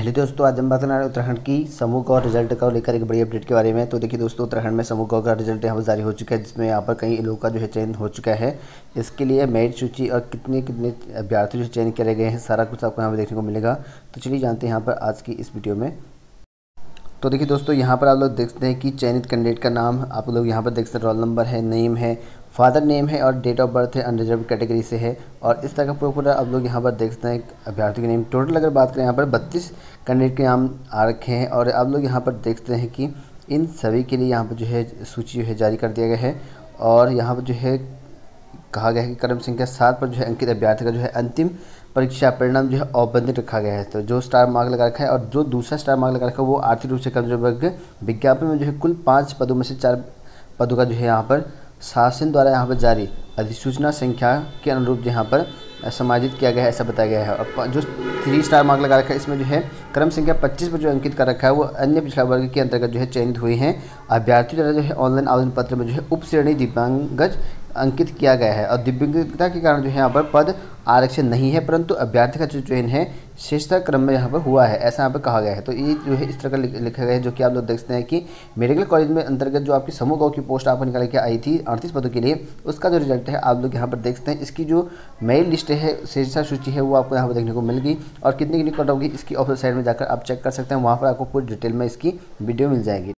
Hello दोस्तों आज हम बात करना उत्तराखंड की समूह का रिज़ल्ट का लेकर एक बड़ी अपडेट के बारे में। तो देखिए दोस्तों, उत्तराखंड में समूह का रिज़ल्ट यहाँ पर जारी हो चुका है, जिसमें यहाँ पर कई लोगों का जो है चयन हो चुका है। इसके लिए मेरिट सूची और कितने कितने अभ्यर्थी जो चयन करे गए हैं, सारा कुछ आपको यहाँ पर देखने को मिलेगा। तो चलिए जानते हैं यहाँ पर आज की इस वीडियो में। तो देखिए दोस्तों, यहाँ पर आप लोग देखते हैं कि चयनित कैंडिडेट का नाम आप लोग यहाँ पर देख सकते हैं रोल नंबर है नेम है फादर नेम है और डेट ऑफ़ बर्थ है अनरिजर्व कैटेगरी से है और इस तरह का पूरा आप लोग यहाँ पर देख सकते हैं। अभ्यर्थी के नेम टोटल अगर बात करें, यहाँ पर बत्तीस कैंडिडेट के नाम आ रखे हैं और आप लोग यहाँ पर देखते हैं कि इन सभी के लिए यहाँ पर जो है सूची जो है जारी कर दिया गया है और यहाँ पर जो है कहा गया है कि क्रम संख्या सात पर जो है अंकित अभ्यर्थी का जो है अंतिम परीक्षा परिणाम जो है औबंधित रखा गया है। तो जो स्टार मार्क लगा रखा है और जो दूसरा स्टार मार्क लगा रखा है, वो आर्थिक रूप से कमज़ोर वर्ग विज्ञापन में जो है कुल पाँच पदों में से चार पदों का जो है यहाँ पर शासन द्वारा यहाँ पर जारी अधिसूचना संख्या के अनुरूप यहाँ पर समाजित किया गया है, ऐसा बताया गया है। और जो थ्री स्टार मार्क लगा रखा है, इसमें जो है क्रम संख्या 25 पर जो अंकित कर रखा है, वो अन्य पिछड़ा वर्ग के अंतर्गत जो है चयनित हुए हैं। अभ्यर्थी द्वारा जो है ऑनलाइन आवेदन पत्र में जो है उप श्रेणी दिव्यांगज अंकित किया गया है। और दिव्यांगता के कारण जो है यहाँ पर पद आरक्षण नहीं है, परंतु अभ्यर्थी का जो चयन है श्रेष्ठता क्रम में यहाँ पर हुआ है, ऐसा यहाँ पर कहा गया है। तो ये जो है, इस तरह का लिखा गया है जो कि आप लोग देखते हैं कि मेडिकल कॉलेज में अंतर्गत जो आपकी समूह गाँव की पोस्ट आपको निकाल के आई थी अड़तीस पदों के लिए, उसका जो रिज़ल्ट है आप लोग यहाँ पर देखते हैं। इसकी जो मेल लिस्ट है श्रेष्ठता सूची है, वो आपको यहाँ पर देखने को मिल गई और कितनी कितनी कट होगी, इसकी ऑफ़िस साइड में जाकर आप चेक कर सकते हैं। वहाँ पर आपको पूरी डिटेल में इसकी वीडियो मिल जाएगी।